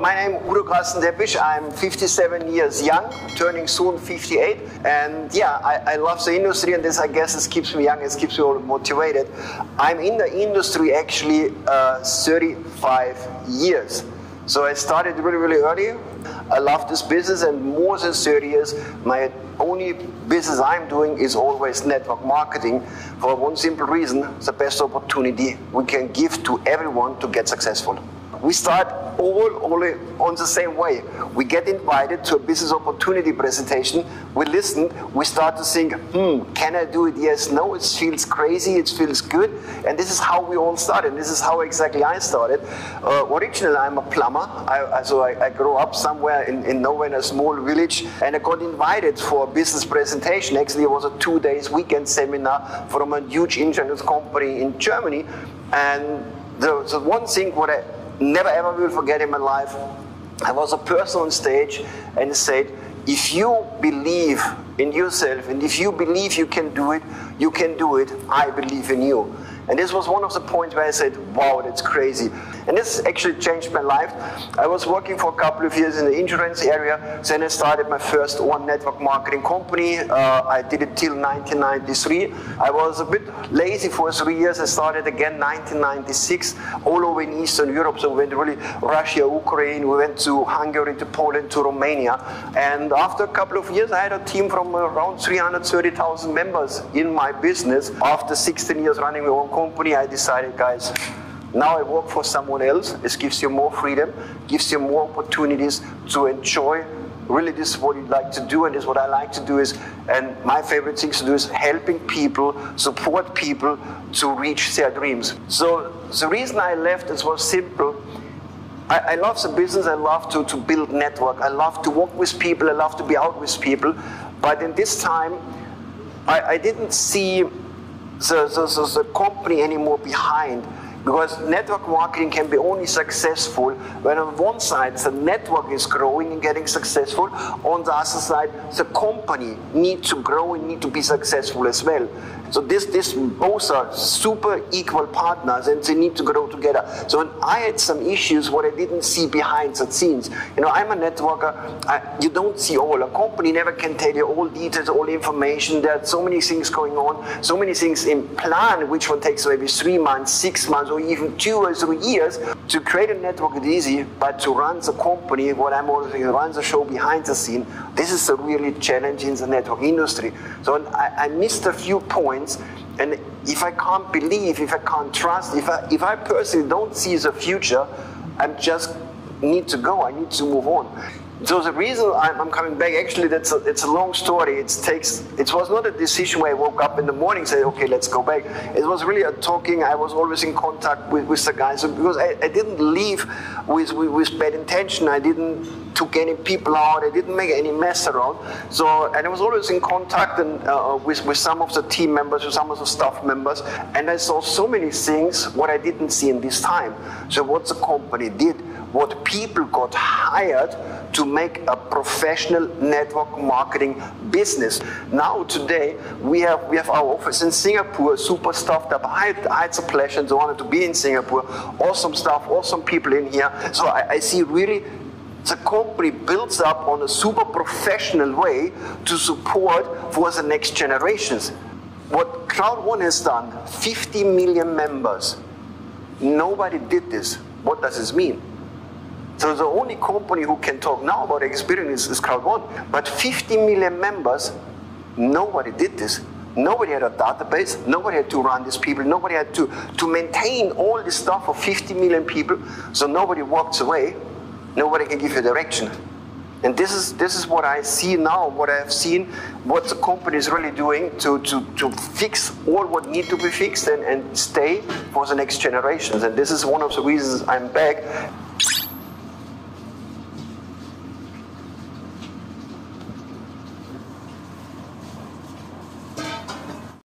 my name is Udo Carsten Deppisch. I'm 57 years young, turning soon 58. And yeah, I, I love the industry, and this, I guess, keeps me young, it keeps me all motivated. I'm in the industry actually uh, 35 years. So I started really, really early. I love this business, and more than 30 years, my only business I'm doing is always network marketing for one simple reason the best opportunity we can give to everyone to get successful. We start all, all on the same way. We get invited to a business opportunity presentation. We listen. We start to think, hmm, can I do it? Yes, no. It feels crazy. It feels good. And this is how we all started. This is how exactly I started. Uh, originally, I'm a plumber. I, so I, I grew up somewhere in, in nowhere in a small village, and I got invited for a business presentation. Actually, it was a two days weekend seminar from a huge insurance company in Germany. And the, the one thing what I never ever will forget in my life. I was a person on stage and said, if you believe in yourself and if you believe you can do it, you can do it. I believe in you. And this was one of the points where I said, wow, that's crazy. And this actually changed my life. I was working for a couple of years in the insurance area. Then I started my first one network marketing company. Uh, I did it till 1993. I was a bit lazy for three years. I started again 1996 all over in Eastern Europe. So we went really Russia, Ukraine, we went to Hungary, to Poland, to Romania. And after a couple of years, I had a team from around 330,000 members in my business. After 16 years running my own company, I decided, guys, now I work for someone else. This gives you more freedom, gives you more opportunities to enjoy. Really, this is what you like to do, and this is what I like to do. Is and my favorite things to do is helping people, support people to reach their dreams. So the reason I left is was simple. I, I love the business. I love to, to build network. I love to work with people. I love to be out with people. But in this time, I, I didn't see the, the, the, the company anymore behind. Because network marketing can be only successful when on one side the network is growing and getting successful, on the other side the company needs to grow and need to be successful as well. So this, this both are super equal partners and they need to grow together. So when I had some issues what I didn't see behind the scenes, you know, I'm a networker, I, you don't see all. A company never can tell you all details, all information. There are so many things going on, so many things in plan, which one takes maybe three months, six months, or even two or three years. To create a network is easy, but to run the company, what I'm always saying, run the show behind the scene, this is a really challenge in the network industry. So I, I missed a few points, and if I can't believe, if I can't trust, if I, if I personally don't see the future, I just need to go. I need to move on. So the reason I'm, coming back, actually, that's a, it's a long story. It takes. It was not a decision where I woke up in the morning and said, "Okay, let's go back." It was really a talking. I was always in contact with, with the guys because I, I didn't leave with, with, with bad intention. I didn't took any people out. I didn't make any mess around. So, and I was always in contact and uh, with with some of the team members, with some of the staff members, and I saw so many things what I didn't see in this time. So, what the company did, what people got hired to make a professional network marketing business. Now today we have we have our office in Singapore, super stuffed up. I I had the pleasure and the honor to be in Singapore. Awesome stuff, awesome people in here. So I, I see really the company builds up on a super professional way to support for the next generations. What Crowd1 has done, 50 million members. Nobody did this. What does this mean? So the only company who can talk now about experience is Crowd1. But 50 million members, nobody did this. Nobody had a database. Nobody had to run these people. Nobody had to, to maintain all this stuff for 50 million people. So nobody walks away. Nobody can give you direction. And this is this is what I see now, what I have seen, what the company is really doing to, to, to fix all what need to be fixed and, and stay for the next generations. And this is one of the reasons I'm back